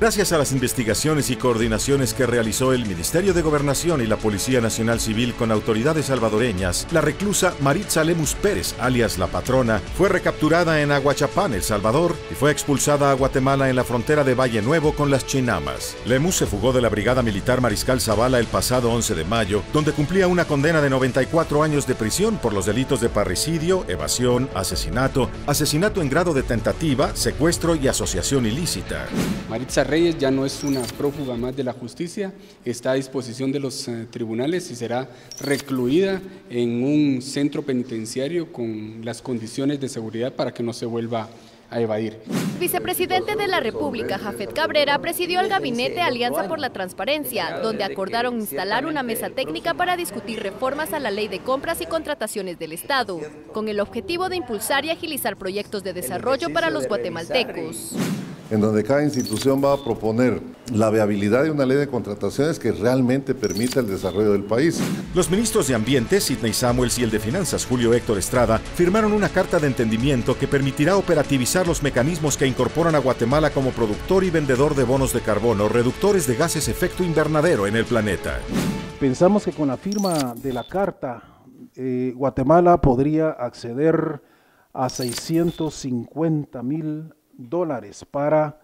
Gracias a las investigaciones y coordinaciones que realizó el Ministerio de Gobernación y la Policía Nacional Civil con autoridades salvadoreñas, la reclusa Maritza Lemus Pérez, alias La Patrona, fue recapturada en Aguachapán, El Salvador, y fue expulsada a Guatemala en la frontera de Valle Nuevo con las Chinamas. Lemus se fugó de la Brigada Militar Mariscal Zavala el pasado 11 de mayo, donde cumplía una condena de 94 años de prisión por los delitos de parricidio, evasión, asesinato, asesinato en grado de tentativa, secuestro y asociación ilícita. Maritza Reyes ya no es una prófuga más de la justicia, está a disposición de los eh, tribunales y será recluida en un centro penitenciario con las condiciones de seguridad para que no se vuelva a evadir. Vicepresidente de la República, Jafet Cabrera, presidió el gabinete Alianza por la Transparencia, donde acordaron instalar una mesa técnica para discutir reformas a la ley de compras y contrataciones del Estado, con el objetivo de impulsar y agilizar proyectos de desarrollo para los guatemaltecos en donde cada institución va a proponer la viabilidad de una ley de contrataciones que realmente permita el desarrollo del país. Los ministros de Ambiente, Sidney Samuels y el de Finanzas, Julio Héctor Estrada, firmaron una carta de entendimiento que permitirá operativizar los mecanismos que incorporan a Guatemala como productor y vendedor de bonos de carbono, reductores de gases efecto invernadero en el planeta. Pensamos que con la firma de la carta, eh, Guatemala podría acceder a 650 mil dólares para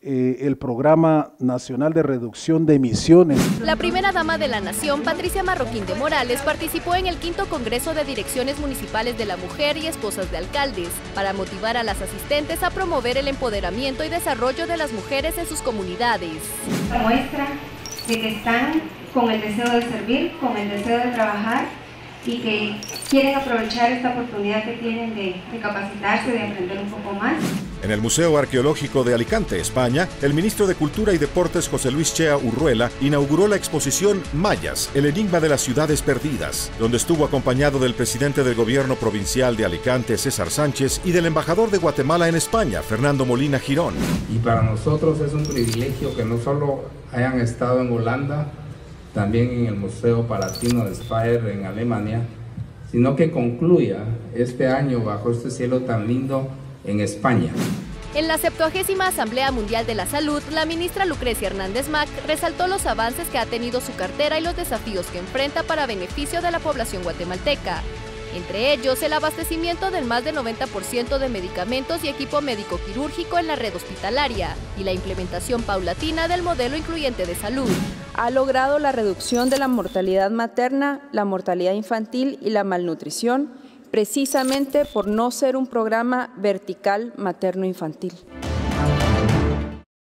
eh, el Programa Nacional de Reducción de Emisiones. La primera dama de la Nación, Patricia Marroquín de Morales, participó en el quinto Congreso de Direcciones Municipales de la Mujer y Esposas de Alcaldes para motivar a las asistentes a promover el empoderamiento y desarrollo de las mujeres en sus comunidades. Muestra de que están con el deseo de servir, con el deseo de trabajar y que quieren aprovechar esta oportunidad que tienen de, de, capacitarse, de aprender un poco más. En el Museo Arqueológico de Alicante, España, el ministro de Cultura y Deportes José Luis Chea Urruela inauguró la exposición Mayas, el enigma de las ciudades perdidas, donde estuvo acompañado del presidente del gobierno provincial de Alicante, César Sánchez, y del embajador de Guatemala en España, Fernando Molina Girón. Y para nosotros es un privilegio que no solo hayan estado en Holanda, también en el Museo Palatino de Speyer en Alemania, sino que concluya este año bajo este cielo tan lindo en España. En la 70 Asamblea Mundial de la Salud, la ministra Lucrecia Hernández Mac resaltó los avances que ha tenido su cartera y los desafíos que enfrenta para beneficio de la población guatemalteca, entre ellos el abastecimiento del más del 90% de medicamentos y equipo médico quirúrgico en la red hospitalaria y la implementación paulatina del modelo incluyente de salud. Ha logrado la reducción de la mortalidad materna, la mortalidad infantil y la malnutrición, precisamente por no ser un programa vertical materno-infantil.